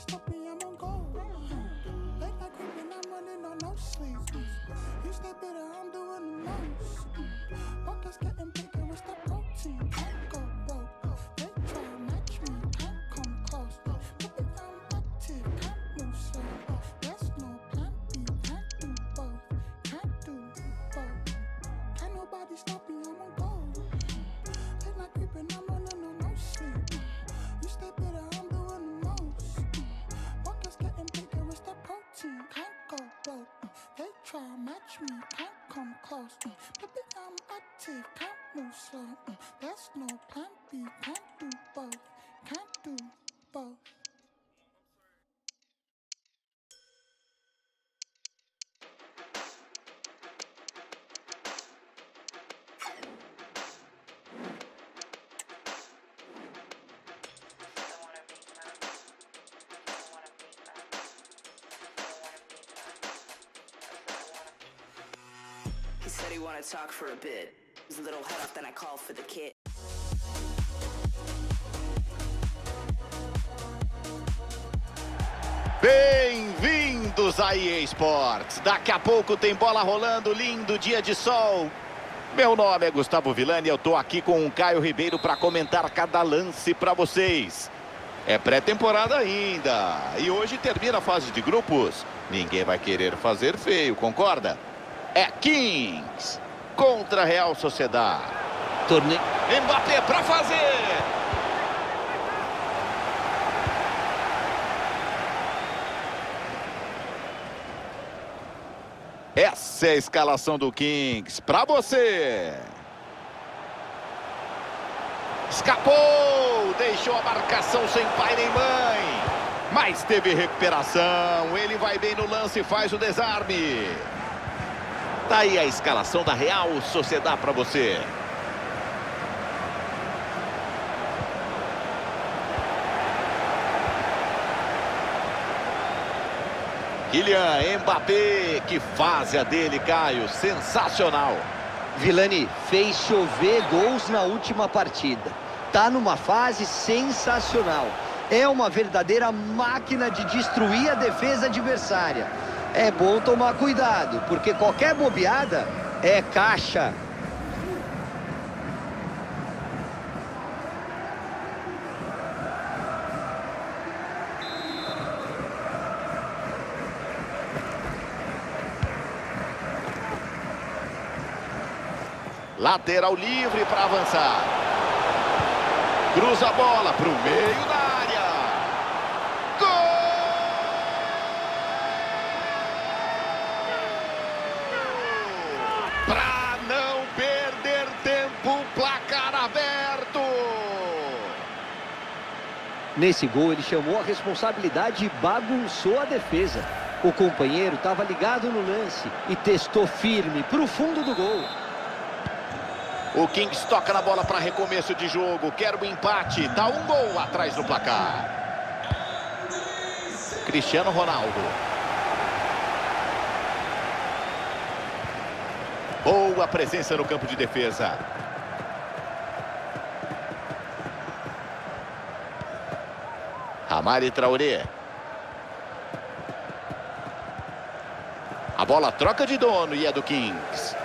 stop me, I'm on go. Late night creeping, I'm running on no sleep. You stay better, I'm doing the most. Getting bigger, it's the protein. Can't go broke. They try to match me, come close. I'm active, can't move slow. There's no plan B, can't do both. Can't do both. Can't nobody stop me, try match me, can't come close. Baby, I'm active, can't move slow. Mm. There's no plan B, can't do both. Talk for a bit. A little then I called for the. Bem-vindos a EA Sports. Daqui a pouco tem bola rolando, lindo dia de sol. Meu nome é Gustavo Villani e eu tô aqui com o Caio Ribeiro para comentar cada lance para vocês. É pré-temporada ainda e hoje termina a fase de grupos. Ninguém vai querer fazer feio, concorda? É Kings contra Real Sociedad. Torneio. Mbappé para fazer. Essa é a escalação do Kings para você. Escapou, deixou a marcação sem pai nem mãe. Mas teve recuperação, ele vai bem no lance e faz o desarme. Tá aí a escalação da Real Sociedad para você. Kylian Mbappé, que fase a dele, Caio, sensacional. Vilani fez chover gols na última partida. Tá numa fase sensacional. É uma verdadeira máquina de destruir a defesa adversária. É bom tomar cuidado, porque qualquer bobeada é caixa. Lateral livre para avançar. Cruza a bola para o meio da Nesse gol, ele chamou a responsabilidade e bagunçou a defesa. O companheiro estava ligado no lance e testou firme para o fundo do gol. O Kings toca na bola para recomeço de jogo. Quer o empate. Tá um gol atrás do placar. Cristiano Ronaldo. Boa presença no campo de defesa. Amari Traoré. A bola troca de dono e é do Kings.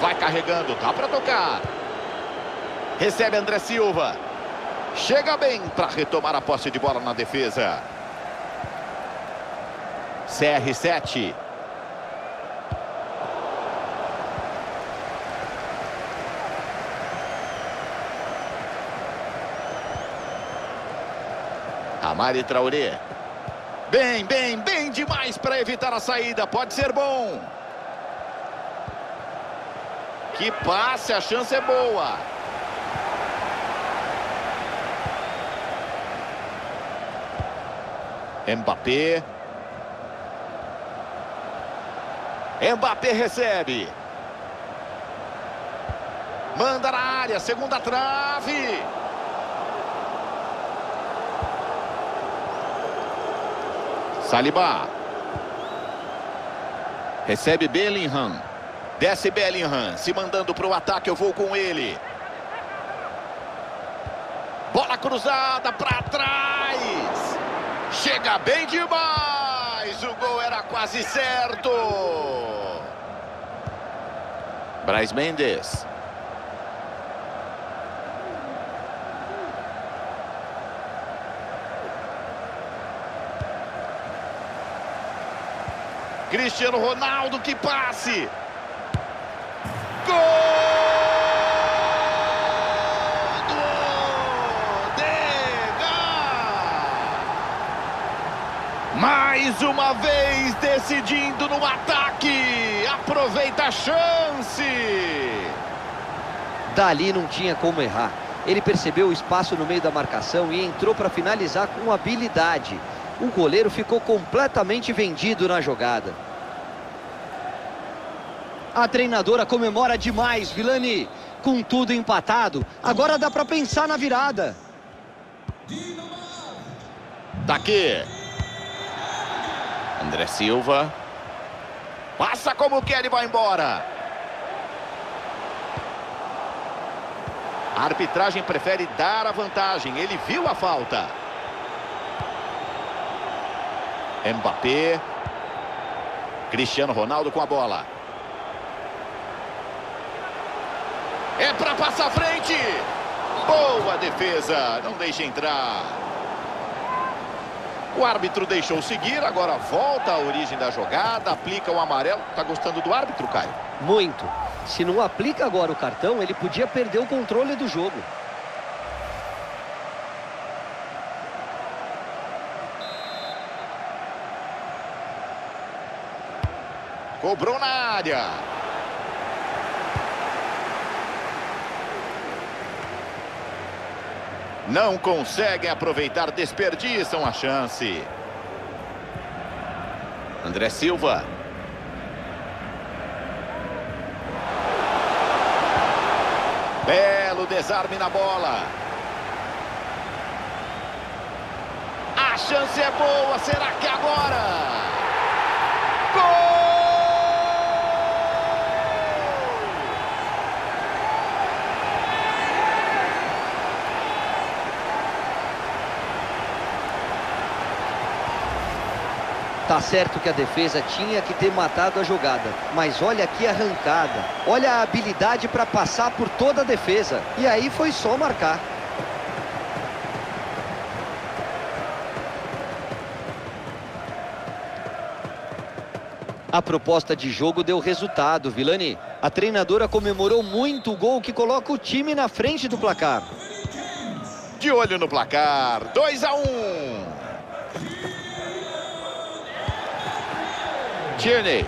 Vai carregando, dá para tocar. Recebe André Silva. Chega bem para retomar a posse de bola na defesa. CR7. Amari Traoré. Bem, bem, bem demais para evitar a saída. Pode ser bom. Que passe, a chance é boa. Mbappé. Mbappé recebe. Manda na área, segunda trave. Saliba. Recebe Bellingham. Desce Bellingham, se mandando para o ataque, eu vou com ele. Bola cruzada para trás. Chega bem demais. O gol era quase certo. Braz Mendes. Cristiano Ronaldo que passe. Gol do Dega! Mais uma vez decidindo no ataque. Aproveita a chance. Dali não tinha como errar. Ele percebeu o espaço no meio da marcação e entrou para finalizar com habilidade. O goleiro ficou completamente vendido na jogada. A treinadora comemora demais, Vilani. Com tudo empatado, agora dá para pensar na virada. Tá aqui. André Silva. Passa como quer e vai embora. A arbitragem prefere dar a vantagem. Ele viu a falta. Mbappé. Cristiano Ronaldo com a bola. É para passar frente. Boa defesa. Não deixa entrar. O árbitro deixou seguir, agora volta à origem da jogada, aplica o amarelo. Tá gostando do árbitro, Caio? Muito. Se não aplica agora o cartão, ele podia perder o controle do jogo. Cobrou na área. Não conseguem aproveitar, desperdiçam a chance. André Silva. Belo desarme na bola. A chance é boa, será que agora? Gol! Tá certo que a defesa tinha que ter matado a jogada, mas olha a arrancada. Olha a habilidade para passar por toda a defesa. E aí foi só marcar. A proposta de jogo deu resultado, Vilani. A treinadora comemorou muito o gol que coloca o time na frente do placar. De olho no placar, 2 a 1. Um. Tierney.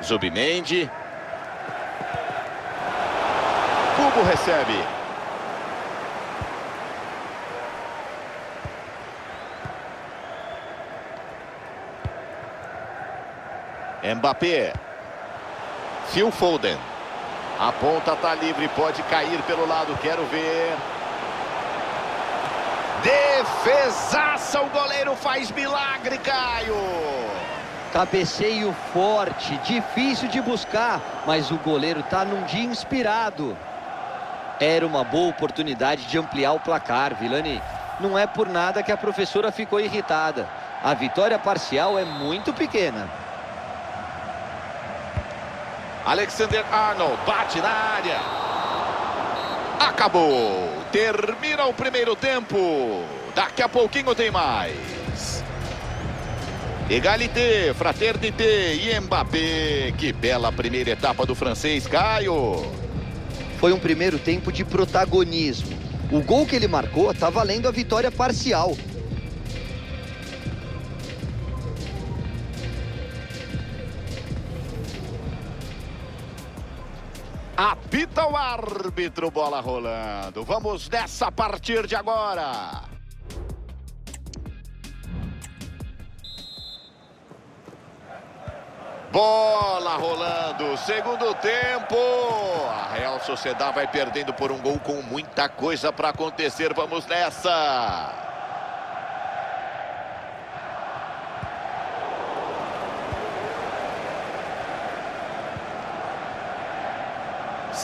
Zubimendi. Cubo recebe. Mbappé. Phil Foden. A ponta está livre, pode cair pelo lado, quero ver. Defesaça, o goleiro faz milagre, Caio. Cabeceio forte, difícil de buscar, mas o goleiro tá num dia inspirado. Era uma boa oportunidade de ampliar o placar, Vilani. Não é por nada que a professora ficou irritada. A vitória parcial é muito pequena. Alexander Arnold bate na área. Acabou. Termina o primeiro tempo. Daqui a pouquinho tem mais. Egalité, Fraternité e Mbappé. Que bela primeira etapa do francês, Caio. Foi um primeiro tempo de protagonismo. O gol que ele marcou está valendo a vitória parcial. Apita o árbitro, bola rolando. Vamos nessa a partir de agora. Bola rolando, segundo tempo. A Real Sociedade vai perdendo por um gol com muita coisa para acontecer. Vamos nessa.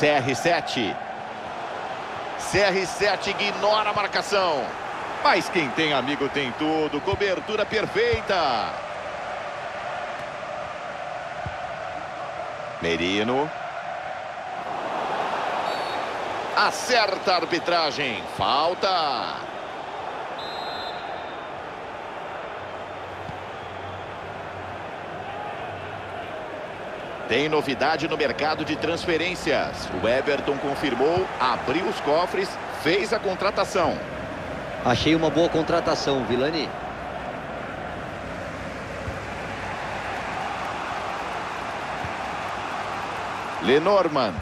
CR7. CR7 ignora a marcação. Mas quem tem amigo tem tudo. Cobertura perfeita. Merino. Acerta a arbitragem. Falta. Tem novidade no mercado de transferências. O Everton confirmou, abriu os cofres, fez a contratação. Achei uma boa contratação, Vilani. Lenormand.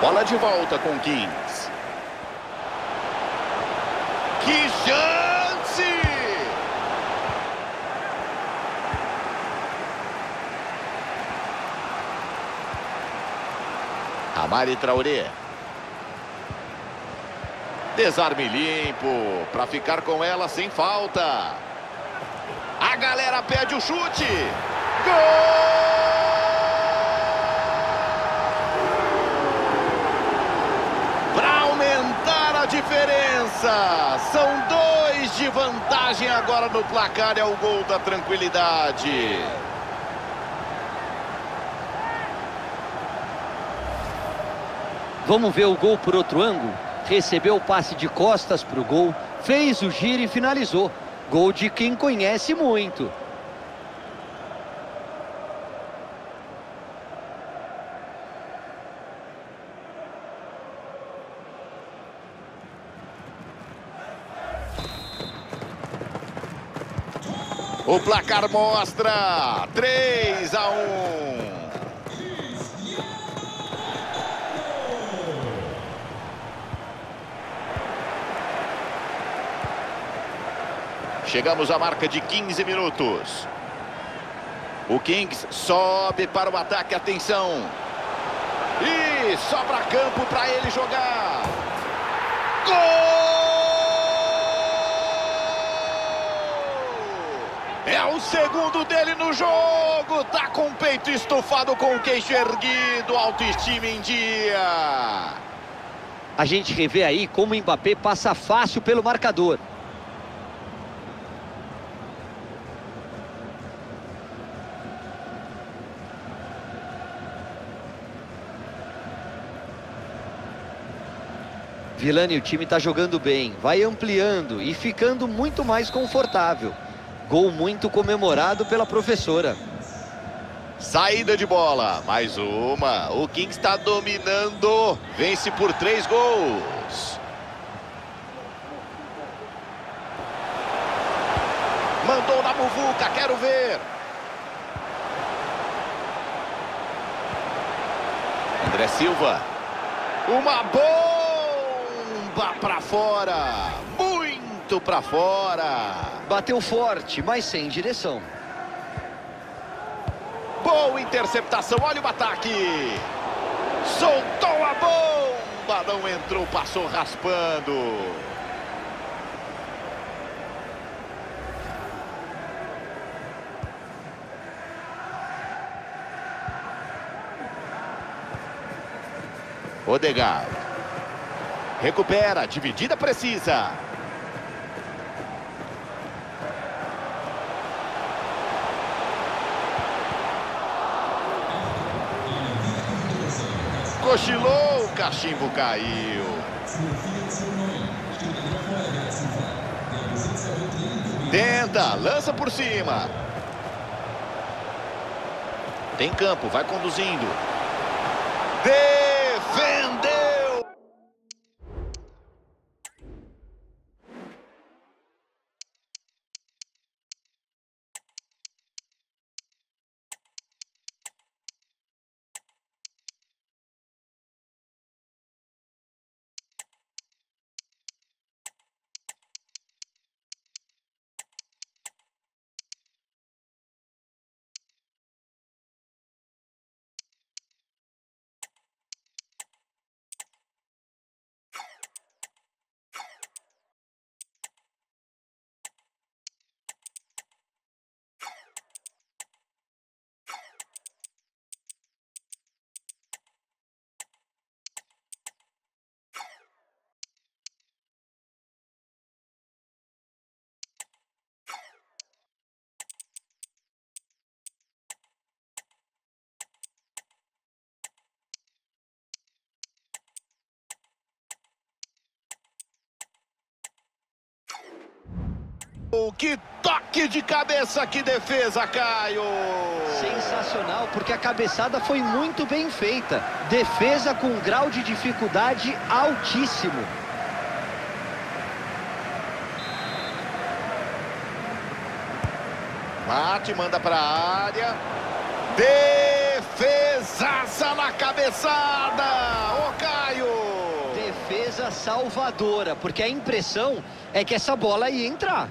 Bola de volta com Kings. Que chance! Amari Traoré. Desarme limpo para ficar com ela sem falta. A galera pede o chute. Gol! Diferença. São dois de vantagem agora no placar. É o gol da tranquilidade. Vamos ver o gol por outro ângulo? Recebeu o passe de costas para o gol, fez o giro e finalizou. Gol de quem conhece muito. O placar mostra 3 a 1. Chegamos à marca de 15 minutos. O Kings sobe para o ataque. Atenção. E sobra campo para ele jogar. Gol! É o segundo dele no jogo. Tá com o peito estufado, com o queixo erguido. Autoestima em dia. A gente revê aí como o Mbappé passa fácil pelo marcador. Vilani, o time está jogando bem, vai ampliando e ficando muito mais confortável. Gol muito comemorado pela professora. Saída de bola, mais uma. O King está dominando. Vence por três gols. Mandou na muvuca, quero ver. André Silva. Uma bomba para fora. Muito para fora. Bateu forte, mas sem direção. Boa interceptação, olha o ataque. Soltou a bomba, não entrou, passou raspando. Odegaard. Recupera, dividida precisa. Cochilou, o cachimbo caiu. Tenta, lança por cima. Tem campo, vai conduzindo. Defendeu! Gol! Que toque de cabeça, que defesa, Caio! Sensacional, porque a cabeçada foi muito bem feita. Defesa com grau de dificuldade altíssimo. Bate, manda para a área. Defesaça na cabeçada! Ô, Caio! Defesa salvadora, porque a impressão é que essa bola ia entrar.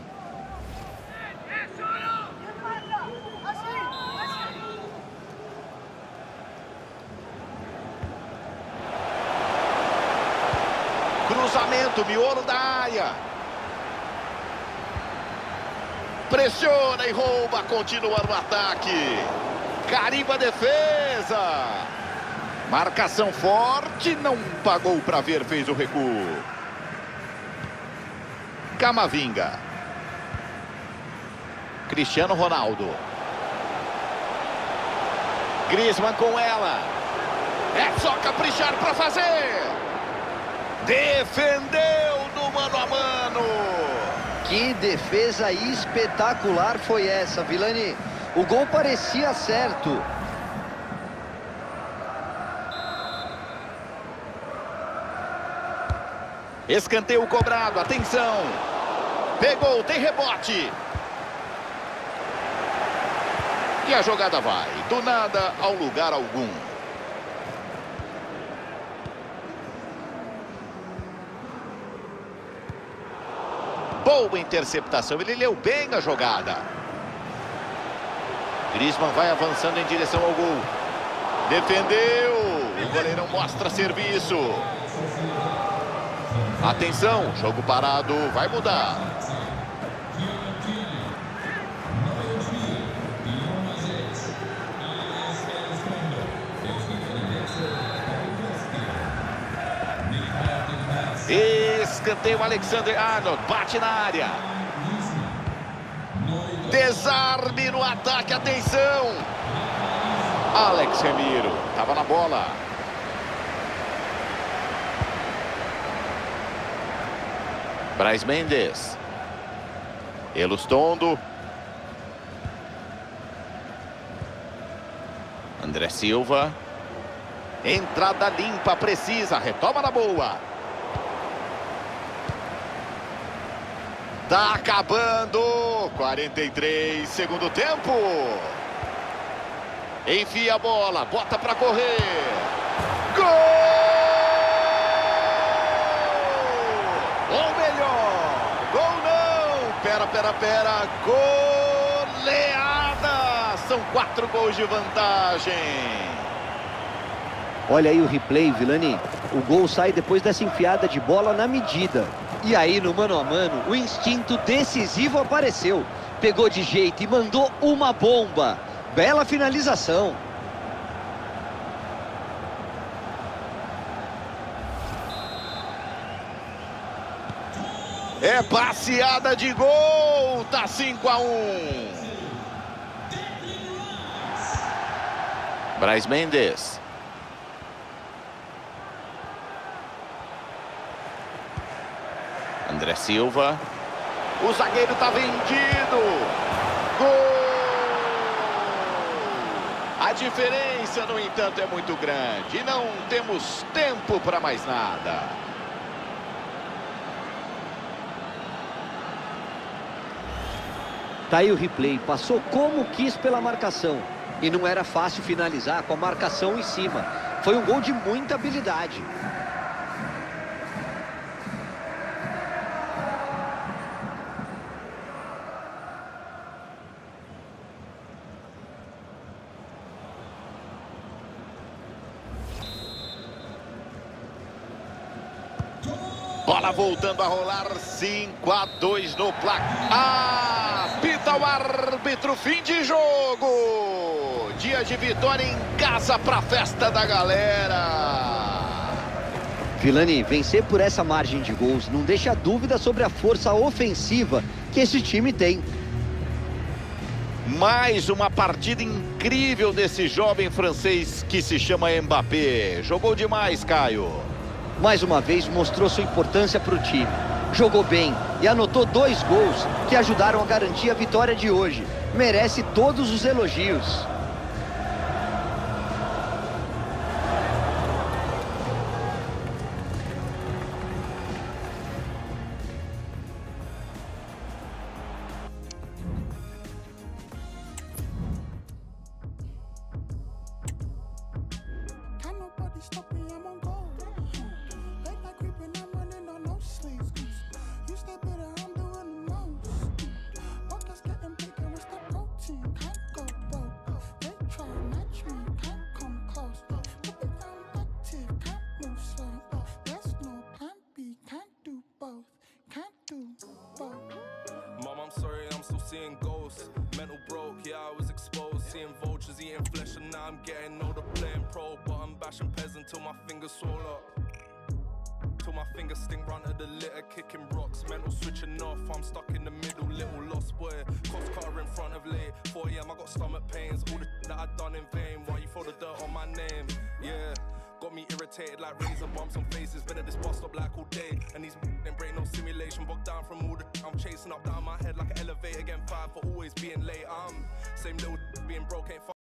Cruzamento, miolo da área. Pressiona e rouba, continua no ataque. Carimba defesa. Marcação forte, não pagou para ver, fez o recuo. Camavinga. Cristiano Ronaldo. Griezmann com ela. É só caprichar para fazer. Defendeu no mano a mano. Que defesa espetacular foi essa, Vilani. O gol parecia certo. Escanteio cobrado, atenção. Pegou, tem rebote. E a jogada vai, do nada ao lugar algum. Boa interceptação, ele leu bem a jogada. Griezmann vai avançando em direção ao gol. Defendeu. O goleirão mostra serviço. Atenção, jogo parado, vai mudar. Escanteio Alexander Arnold, bate na área. Desarme no ataque, atenção. Alex Remiro, estava na bola. Braz Mendes. Elustondo. André Silva. Entrada limpa, precisa, retoma na boa. Tá acabando. 43, segundo tempo. Enfia a bola, bota para correr. Gol! Ou melhor, gol não. Pera, pera, pera. Goleada. São quatro gols de vantagem. Olha aí o replay, Vilani. O gol sai depois dessa enfiada de bola na medida. E aí, no mano a mano, o instinto decisivo apareceu. Pegou de jeito e mandou uma bomba. Bela finalização. É passeada de gol. Tá 5 a 1. Braz Mendes. André Silva. O zagueiro tá vendido. Gol! A diferença, no entanto, é muito grande. E não temos tempo para mais nada. Tá aí o replay. Passou como quis pela marcação. E não era fácil finalizar com a marcação em cima. Foi um gol de muita habilidade. Bola voltando a rolar, 5 a 2 no placar. Apita o árbitro, fim de jogo. Dia de vitória em casa para a festa da galera. Vilani, vencer por essa margem de gols não deixa dúvida sobre a força ofensiva que esse time tem. Mais uma partida incrível desse jovem francês que se chama Mbappé. Jogou demais, Caio. Mais uma vez mostrou sua importância para o time. Jogou bem, e anotou dois gols que ajudaram a garantir a vitória de hoje. Merece todos os elogios. Seeing ghosts. Mental broke, yeah, I was exposed. Seeing vultures eating flesh, and now I'm getting older, playing pro. But I'm bashing peasant till my fingers swell up. Till my fingers sting run to the litter, kicking rocks. Mental switching off, I'm stuck in the middle, little lost boy. Cost car in front of late. 4 am, I got stomach pains. All the that I done in vain. Why you throw the dirt on my name? Yeah. Got me irritated like razor bumps on faces. Better this bus stop like all day. And these ain't break no simulation. Bogged down from all the I'm chasing up down my head like an elevator. Getting fired for always being late. I'm same little being broke ain't